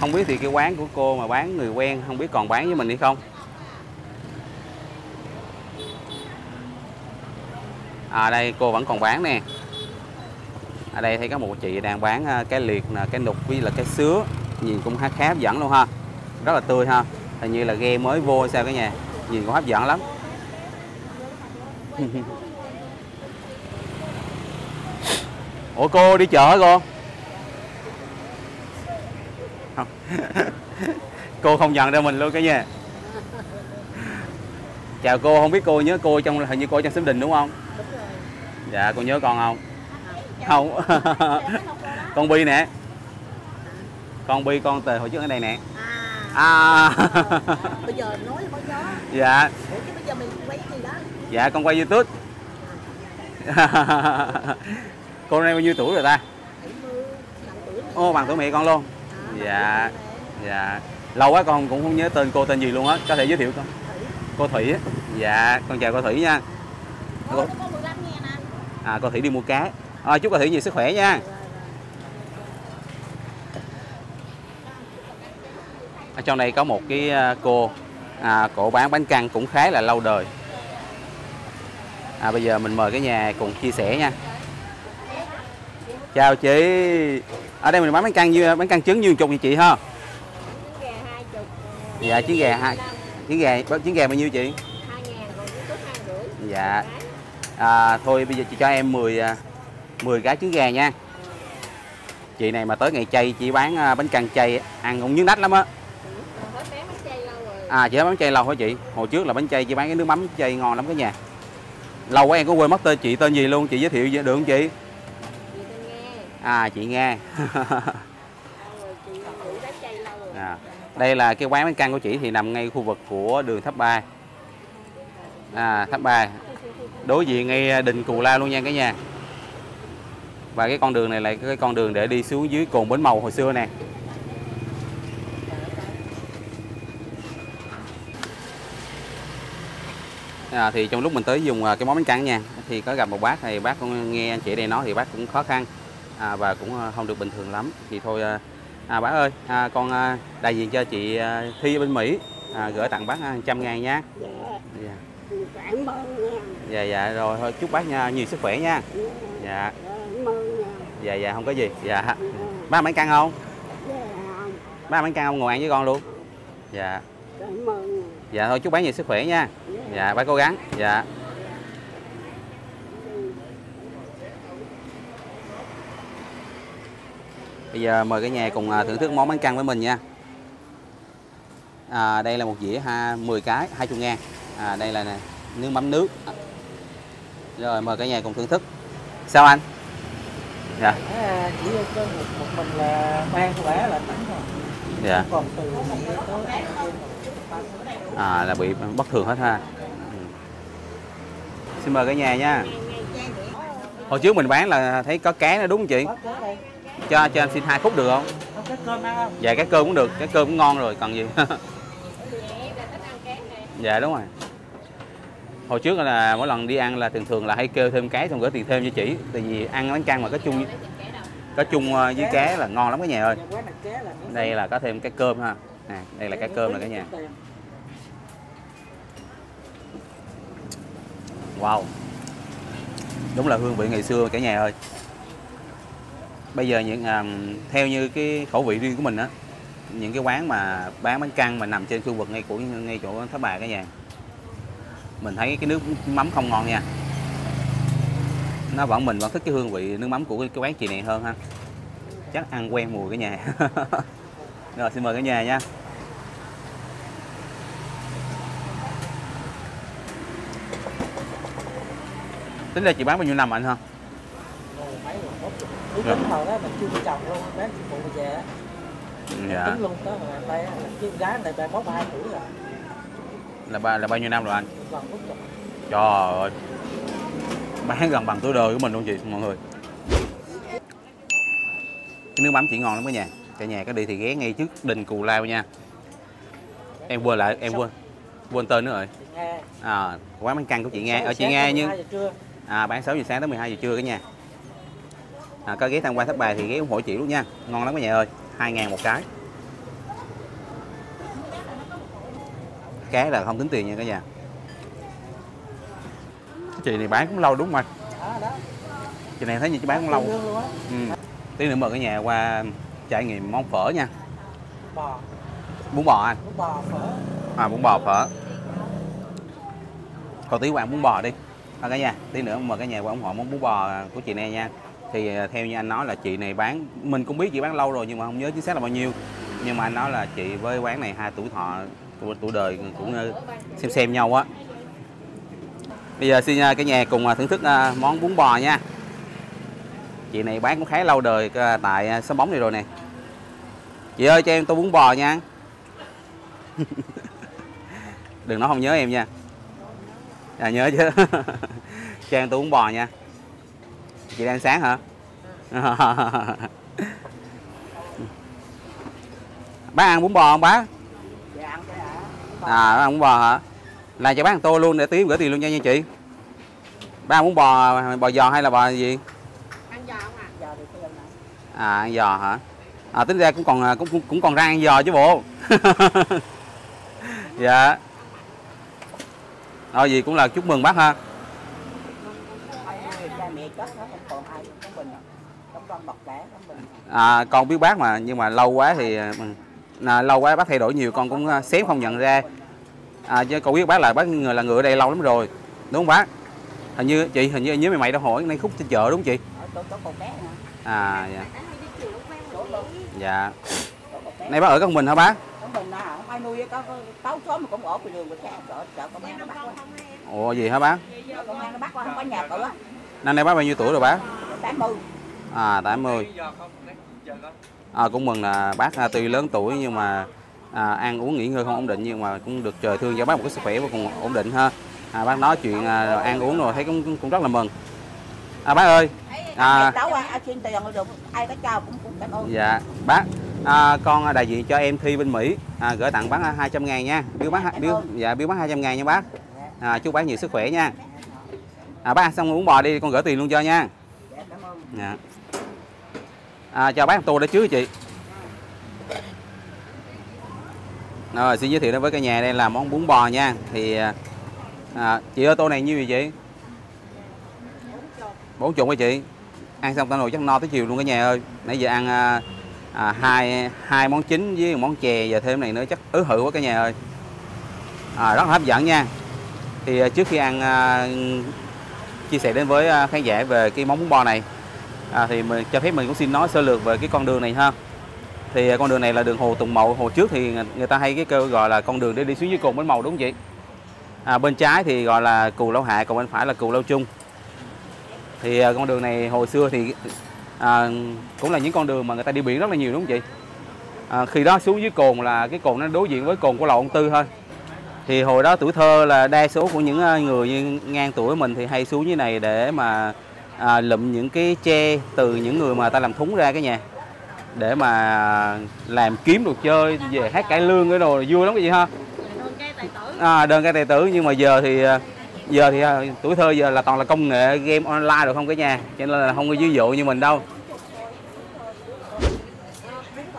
Không biết thì cái quán của cô mà bán người quen không biết còn bán với mình hay không. À đây, cô vẫn còn bán nè. Ở đây thấy có một chị đang bán à, cái liệt là cái nục với là cái sứa nhìn cũng khá hấp dẫn luôn ha. Rất là tươi ha. Hình như là ghe mới vô sao cái nhà. Nhìn cũng hấp dẫn lắm. Ủa, cô đi chợ hả cô? Không cô không nhận ra mình luôn cái nhà. Chào cô, không biết cô nhớ cô trong, hình như cô trong xóm đình đúng không? Dạ cô nhớ con không? Không. Con bi nè. Con bi con tề hồi trước ở đây nè. À, à. Bây giờ nói có gió. Dạ. Chứ bây giờ mình quay cái gì đó? Dạ con quay youtube. Cô này bao nhiêu tuổi rồi ta? 70 bằng tuổi. Này. ô bằng tuổi mẹ con luôn. À, dạ. dạ. Lâu quá con cũng không nhớ tên cô tên gì luôn á. Có thể giới thiệu con. Cô thủy á. Dạ con chào cô thủy nha. Ồ, nó có 15 ngàn nè. À cô thủy đi mua cá. À, chúc cô thủy nhiều sức khỏe nha. Ở trong đây có một cái à, cô à, cổ bán bánh căn cũng khá là lâu đời. À, bây giờ mình mời cái nhà cùng chia sẻ nha. Chào chị. Ở đây mình bán bánh căn như bánh căn trứng như chục vậy chị ha? Dạ trứng gà hai trứng gà trứng gà bao nhiêu chị? Dạ à, thôi bây giờ chị cho em 10 10 à, cái trứng gà nha. Chị này mà tới ngày chay chị bán à, bánh căn chay ăn cũng nhức nách lắm á. À chị bán bánh chay lâu hả chị? Hồi trước là bánh chay chị bán cái nước mắm chay ngon lắm cái nhà. Lâu quá em có quên mất tên chị tên gì luôn chị giới thiệu được không chị? À chị nghe. À, đây là cái quán bánh căn của chị thì nằm ngay khu vực của đường tháp ba. À, tháp ba đối diện ngay đình cù lao luôn nha cả nhà. Và cái con đường này là cái con đường để đi xuống dưới cồn bến màu hồi xưa nè. À, thì trong lúc mình tới dùng à, cái món bánh căn nha thì có gặp một bác thì bác cũng nghe anh chị đây nói thì bác cũng khó khăn à, và cũng à, không được bình thường lắm. Thì thôi à, à, bác ơi à, con à, đại diện cho chị à, Thi ở bên Mỹ à, gửi tặng bác à, trăm ngàn nha. Dạ. Dạ dạ dạ rồi thôi chúc bác nha nhiều sức khỏe nha. Dạ. Dạ dạ không có gì. Dạ. Bác bán bánh căn không? Ba bác bánh căn không ngồi ăn với con luôn. Dạ. Dạ thôi chúc bác nhiều sức khỏe nha. Dạ bác cố gắng. Dạ. Bây giờ mời cả nhà cùng à, thưởng thức món bánh căn với mình nha. À, đây là một dĩa ha 10 cái 20 ngàn. À, đây là nè, nước mắm nước rồi mời cả nhà cùng thưởng thức. Sao anh? Dạ. À, chỉ có một, một mình là ban của bả là tỉnh rồi. Dạ. Còn từ à là bị bất thường hết ha. Ừ. xin mời cả nhà nha. Hồi trước mình bán là thấy có cá nữa đúng không chị? Cho cho em xin hai phút được không? Cái cơm ăn không? Dạ cái cơm cũng được. Cái cơm cũng ngon rồi còn gì? Dạ đúng rồi hồi trước là mỗi lần đi ăn là thường thường là hay kêu thêm cái xong gửi tiền thêm cho chị. Tại vì ăn bánh căn mà có chung có chung ờ, với cá là ngon lắm cả nhà ơi. Đây là có thêm cái cơm ha. Nè đây là cái cơm này cả nhà. Wow. Đúng là hương vị ngày xưa cả nhà ơi. Bây giờ những à, theo như cái khẩu vị riêng của mình á những cái quán mà bán bánh căn mà nằm trên khu vực ngay của ngay chỗ tháp bà cả nhà mình thấy cái nước mắm không ngon nha. Nó vẫn mình vẫn thích cái hương vị nước mắm của cái, cái quán chị này hơn ha. Chắc ăn quen mùi cả nhà. Rồi xin mời cả nhà nha. Tính ra chị bán bao nhiêu năm anh ha? Mấy rồi. tính hồi đó mình chưa có chồng luôn bán chị phụ về dạ. Tính luôn tới mà tay chứ gái này bà bốc hai tuổi rồi là ba là bao nhiêu năm rồi anh? Trời ơi. Bán gần bằng tuổi đời của mình luôn chị mọi người. Cái nước mắm chỉ ngon lắm cả nhà. Cả nhà có đi thì ghé ngay trước đình cù lao nha. Em quên lại em quên. Quên tên nữa rồi. À, quán bánh căn của chị nghe ở ờ, chị nghe nhưng à, bán 6 giờ sáng tới 12 giờ trưa cả nhà. À, có ghé tham quan tháp bài thì ghé ủng hộ chị luôn nha. Ngon lắm cả nhà ơi. 2 ngàn một cái. Cá là không tính tiền nha cả nhà. Chị này bán cũng lâu đúng không anh? Chị này thấy như chị bán cũng lâu. Ừ. tí nữa mời cả nhà qua trải nghiệm món phở nha. Bò bún bò anh. Bún bò phở à bún bò phở. Còn tí qua bún bò đi. À, cả nhà tí nữa mời cả nhà qua ủng hộ món bún bò của chị này nha. Thì à, theo như anh nói là chị này bán mình cũng biết chị bán lâu rồi nhưng mà không nhớ chính xác là bao nhiêu. Nhưng mà anh nói là chị với quán này hai tuổi thọ tuổi, tuổi đời cũng ờ, xem xem nhau á. Bây giờ xin à, cả nhà cùng à, thưởng thức à, món bún bò nha. Chị này bán cũng khá lâu đời à, tại xóm bóng này rồi nè. Chị ơi cho em tô bún bò nha. Đừng nói không nhớ em nha. À nhớ chứ. Cho em tô bún bò nha. Chị đang sáng hả? Bác ăn bún bò không bác dạ ăn cái đã à ăn bún bò hả? Làm cho bác ăn tô luôn để tí gửi tiền luôn cho nha chị. Bác ăn bún bò bò giò hay là bò gì? Ăn giò không à thì kêu à ăn giò hả? À tính ra cũng còn cũng cũng, cũng còn rang ăn giò chứ bộ. Dạ. Thôi gì cũng là chúc mừng bác ha. Mình. Mình. À, con biết bác mà nhưng mà lâu quá thì ừ, à, lâu quá bác thay đổi nhiều con cũng à, xém không nhận ra. À, chứ con biết bác là bác người là người ở đây lâu lắm rồi đúng không bác? Hình như chị hình như nhớ mày mày đâu hỏi nay khúc trên chợ đúng không chị? Ở chỗ chỗ con bé nè à dạ. Dạ. Nay bác ở con mình hả bác? À ủa gì hả bác? Chợ công an nó bắt qua không có nhà cửa năm nay bác bao nhiêu tuổi rồi bác? Tám mươi. À 80 à, cũng mừng là bác à, tuy lớn tuổi nhưng mà à, ăn uống nghỉ ngơi không ổn định nhưng mà cũng được trời thương cho bác một cái sức khỏe vô cùng ổn định ha. À, bác nói chuyện à, ăn uống rồi thấy cũng cũng rất là mừng. À, bác ơi à à, à, dạ bác à, con đại diện cho em thi bên Mỹ. À, gửi tặng bác 200 ngàn nha. Biếu bác biếu dạ biếu bác 200 ngàn nha bác. À, chúc bác nhiều sức khỏe nha. À, bác xong uống bò đi con gửi tiền luôn cho nha. Dạ dạ à, chào bác tô để trước chị. Rồi xin giới thiệu đến với cả nhà đây là món bún bò nha. Thì à, à, chị ơi tô này nhiêu vậy chị? Bốn chục hả chị? Ăn xong tao nồi chắc no tới chiều luôn cả nhà ơi. Nãy giờ ăn à, à, hai hai món chính với một món chè và thêm này nữa chắc ứ hự quá cả nhà ơi. À, rất là hấp dẫn nha. Thì à, trước khi ăn à, chia sẻ đến với à, khán giả về cái món bún bò này à, thì mình, cho phép mình cũng xin nói sơ lược về cái con đường này ha. Thì à, con đường này là đường Hồ Tùng Mậu. Hồi trước thì người ta hay cái kêu gọi là con đường để đi xuống dưới cồn bến màu đúng không chị? À, bên trái thì gọi là cù lâu hạ còn bên phải là cù lâu trung thì à, con đường này hồi xưa thì à, cũng là những con đường mà người ta đi biển rất là nhiều đúng không chị? À, khi đó xuống dưới cồn là cái cồn nó đối diện với cồn của lầu ông tư thôi. Thì hồi đó tuổi thơ là đa số của những à, người như ngang tuổi mình thì hay xuống dưới này để mà à, lụm những cái tre từ những người mà ta làm thúng ra cái nhà để mà làm kiếm đồ chơi về hát cải lương cái đồ vui lắm cái gì ha? Đơn tài tử à, đơn ca tài tử nhưng mà giờ thì giờ thì tuổi thơ giờ là toàn là công nghệ game online được không cả nhà cho nên là không có dữ dụ như mình đâu.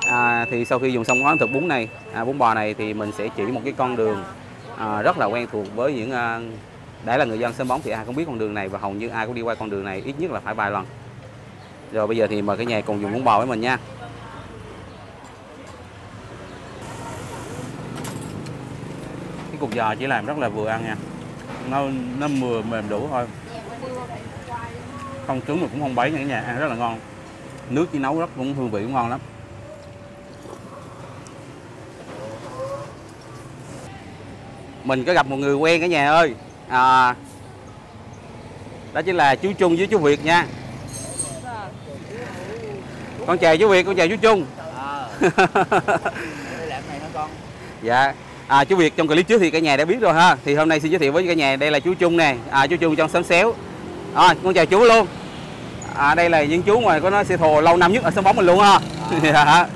À, thì sau khi dùng xong món thực bún này à, bún bò này thì mình sẽ chỉ một cái con đường à, rất là quen thuộc với những à, đã là người dân sân bóng thì ai cũng biết con đường này và hầu như ai cũng đi qua con đường này ít nhất là phải vài lần. Rồi bây giờ thì mời cái nhà cùng dùng bún bò với mình nha. Cái cục giò chỉ làm rất là vừa ăn nha. Nó nó vừa mềm đủ thôi. Không trứng mà cũng không bấy nha cả nhà ăn rất là ngon. Nước chỉ nấu rất cũng hương vị cũng ngon lắm. Mình có gặp một người quen cả nhà ơi à, đó chính là chú Trung với chú Việt nha. Con chào chú Việt con chào chú Trung. Dạ. À, chú Việt trong clip trước thì cả nhà đã biết rồi ha. Thì hôm nay xin giới thiệu với cả nhà đây là chú Trung nè. À, chú Trung trong xóm xéo. Rồi con chào chú luôn. À, đây là những chú mà có nói xe thồ lâu năm nhất ở sân bóng mình luôn ha. Dạ.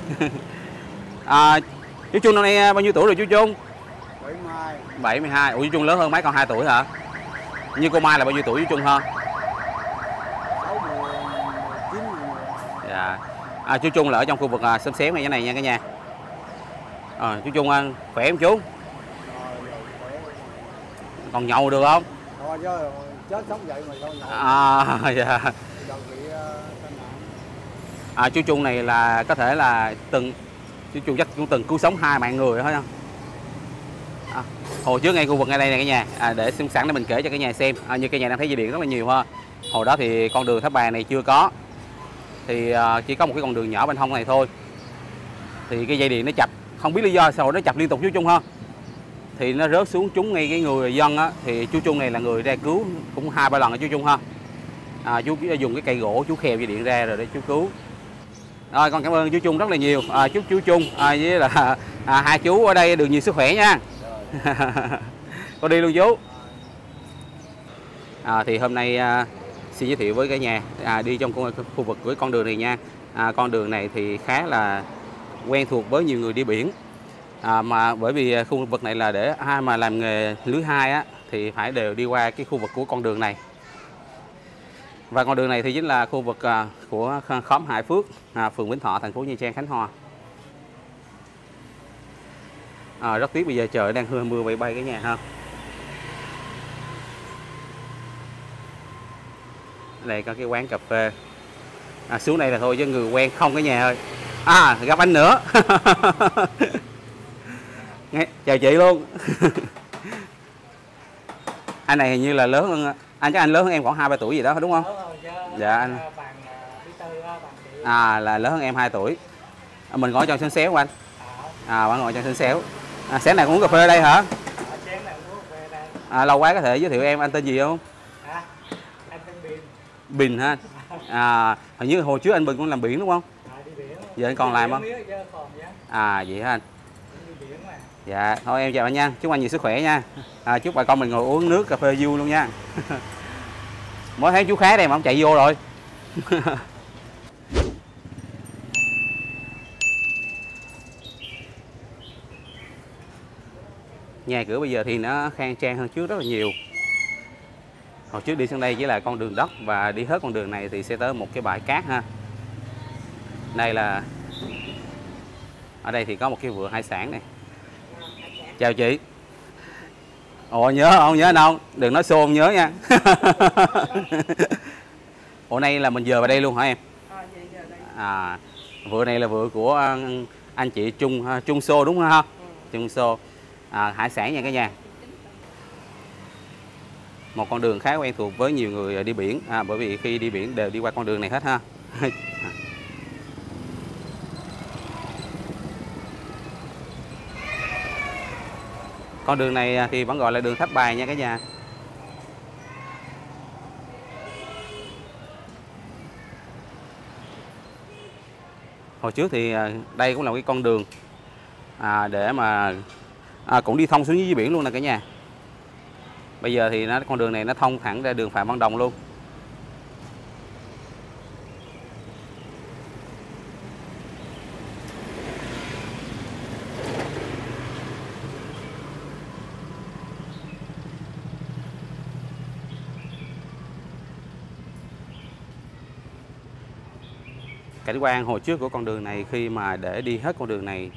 à, chú Trung năm nay bao nhiêu tuổi rồi chú Trung? 72 Ủa chú Trung lớn hơn mấy con 2 tuổi hả? Như cô Mai là bao nhiêu tuổi chú Trung ha? Dạ. À, chú Trung là ở trong khu vực à, xóm xém này như này nha cả nhà à, chú Trung à, khỏe không chú? Còn nhậu được không? Thôi chứ chết sống vậy mà sao nhậu? À, dạ. ờ, nạn. À, chú Trung này là có thể là từng chú Trung chắc cũng từng cứu sống hai mạng người thôi không à, hồi trước ngay khu vực ngay đây này cả nhà. À, để xem sẵn để mình kể cho cả nhà xem. À, như cái nhà đang thấy dây điện rất là nhiều ha. Hồi đó thì con đường tháp bàn này chưa có. Thì à, chỉ có một cái con đường nhỏ bên hông này thôi. Thì cái dây điện nó chập. Không biết lý do sao nó chập liên tục chú Chung ha. Thì nó rớt xuống trúng ngay cái người dân á. Thì chú Trung này là người ra cứu cũng hai ba lần ở chú Trung ha. À, chú dùng cái cây gỗ chú khèo dây điện ra rồi để chú cứu. Rồi con cảm ơn chú Trung rất là nhiều. À, chúc chú Trung à, với là à, hai chú ở đây được nhiều sức khỏe nha. con đi luôn chú. À, thì hôm nay à, xin giới thiệu với cả nhà à, đi trong khu, khu vực của con đường này nha. À, con đường này thì khá là quen thuộc với nhiều người đi biển. À, mà bởi vì à, khu vực này là để ai mà làm nghề lưới hai á thì phải đều đi qua cái khu vực của con đường này. Và con đường này thì chính là khu vực à, của khóm Hải Phước à, phường Vĩnh Thọ thành phố Nha Trang Khánh Hòa à, rất tiếc bây giờ trời đang hơi mưa bay bay cái nhà ha. Đây có cái quán cà phê. À, xuống đây là thôi chứ người quen không cái nhà ơi. À gặp anh nữa. Nghe, chào chị luôn. Anh này hình như là lớn hơn anh chắc anh lớn hơn em khoảng hai ba tuổi gì đó đúng không? Dạ anh. À là lớn hơn em 2 tuổi. À, mình ngồi trong sân xéo của anh. À. Bạn ngồi trong sân xéo à, sáng này cũng uống cà phê ở đây hả à, lâu quá có thể giới thiệu em anh tên gì không Bình ha à hình như hồi trước anh Bình cũng làm biển đúng không giờ anh còn làm không à vậy hả anh dạ thôi em chào anh nha chúc anh nhiều sức khỏe nha à, chúc bà con mình ngồi uống nước cà phê vui luôn nha mới thấy chú khá đây mà ông chạy vô rồi nhà cửa bây giờ thì nó khang trang hơn trước rất là nhiều. Hồi trước đi sang đây chỉ là con đường đất và đi hết con đường này thì sẽ tới một cái bãi cát ha. Đây là ở đây thì có một cái vựa hải sản này. Chào chị. Ồ nhớ không? Nhớ không đừng nói xôn nhớ nha. Ồ nay là mình giờ vào đây luôn hả em? À vựa này là vựa của anh chị Trung Trung Xô đúng không Trung Xô à, hải sản nha cả nhà. Một con đường khá quen thuộc với nhiều người đi biển. À, bởi vì khi đi biển đều đi qua con đường này hết ha. Con đường này thì vẫn gọi là đường tháp bài nha cả nhà. Hồi trước thì à, đây cũng là cái con đường à, để mà à, cũng đi thông xuống dưới biển luôn nè cả nhà. Bây giờ thì nó con đường này nó thông thẳng ra đường Phạm Văn Đồng luôn. Cảnh quan hồi trước của con đường này khi mà để đi hết con đường này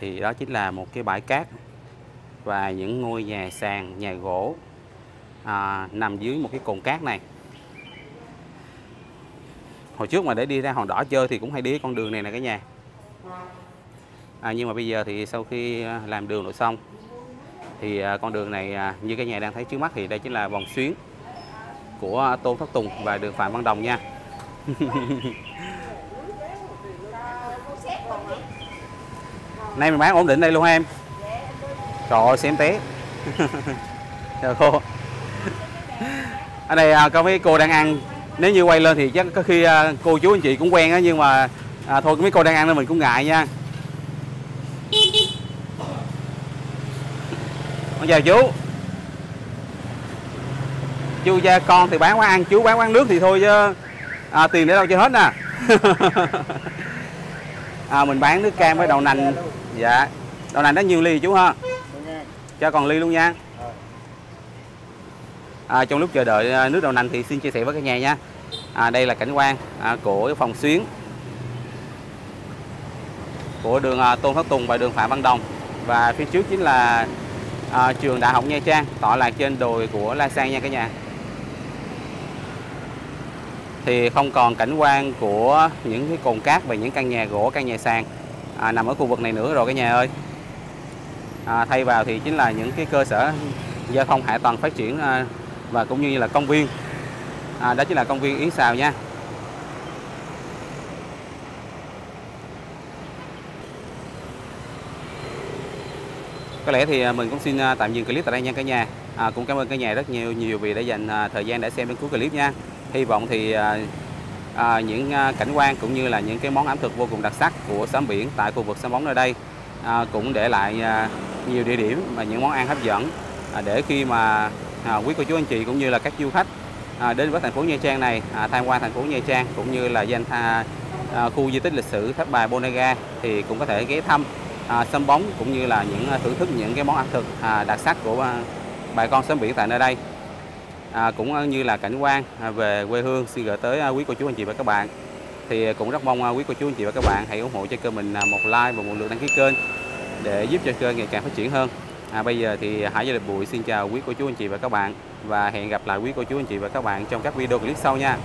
thì đó chính là một cái bãi cát và những ngôi nhà sàn, nhà gỗ à, nằm dưới một cái cồn cát này. Hồi trước mà để đi ra hòn đỏ chơi thì cũng hay đi con đường này nè cả nhà. À, nhưng mà bây giờ thì sau khi à, làm đường nội xong thì à, con đường này à, như cái nhà đang thấy trước mắt thì đây chính là vòng xuyến của Tôn Thất Tùng và đường Phạm Văn Đồng nha. Nay mình bán ổn định đây luôn em. Trời ơi xem té. Chào cô Ở đây có mấy cô đang ăn. Nếu như quay lên thì chắc có khi à, cô chú anh chị cũng quen á Nhưng mà à, thôi mấy cô đang ăn nên mình cũng ngại nha. Con chào chú. Chú gia con thì bán quán ăn Chú bán quán nước thì thôi chứ à, Tiền để đâu cho hết nè. À, Mình bán nước cam với đậu nành. Dạ. Đậu nành đó nhiều ly chú ha cho còn ly luôn nha. À, trong lúc chờ đợi à, nước đậu nành thì xin chia sẻ với cả nhà nha. À, đây là cảnh quan à, của phòng xuyến. Của đường à, Tôn Thất Tùng và đường Phạm Văn Đồng. Và phía trước chính là à, trường Đại học Nha Trang. Tọa lạc trên đồi của La Sang nha cả nhà. Thì không còn cảnh quan của những cái cồn cát và những căn nhà gỗ căn nhà sàn à, nằm ở khu vực này nữa rồi cả nhà ơi à, thay vào thì chính là những cái cơ sở giao thông hạ tầng phát triển à, và cũng như là công viên. À, đó chính là công viên Yến Xào nha. Có lẽ thì à, mình cũng xin à, tạm dừng clip tại đây nha cả nhà. À, cũng cảm ơn cả nhà rất nhiều nhiều vì đã dành à, thời gian để xem đến cuối clip nha. Hy vọng thì à, à, những cảnh quan cũng như là những cái món ẩm thực vô cùng đặc sắc của xóm biển tại khu vực xóm bóng nơi đây à, cũng để lại à, nhiều địa điểm và những món ăn hấp dẫn. À, để khi mà à, quý cô chú anh chị cũng như là các du khách à, đến với thành phố Nha Trang này à, tham quan thành phố Nha Trang cũng như là danh à, à, khu di tích lịch sử Tháp Bài Bonaga thì cũng có thể ghé thăm à, sân bóng cũng như là những à, thưởng thức những cái món ẩm thực à, đặc sắc của à, bà con sớm biển tại nơi đây. À, cũng như là cảnh quan à, về quê hương. Xin gửi tới à, quý cô chú anh chị và các bạn thì cũng rất mong à, quý cô chú anh chị và các bạn hãy ủng hộ cho kênh mình à, một like và một lượt đăng ký kênh để giúp cho kênh ngày càng phát triển hơn. À, bây giờ thì Hải Gia Lịch Bụi xin chào quý cô chú anh chị và các bạn và hẹn gặp lại quý cô chú anh chị và các bạn trong các video clip sau nha.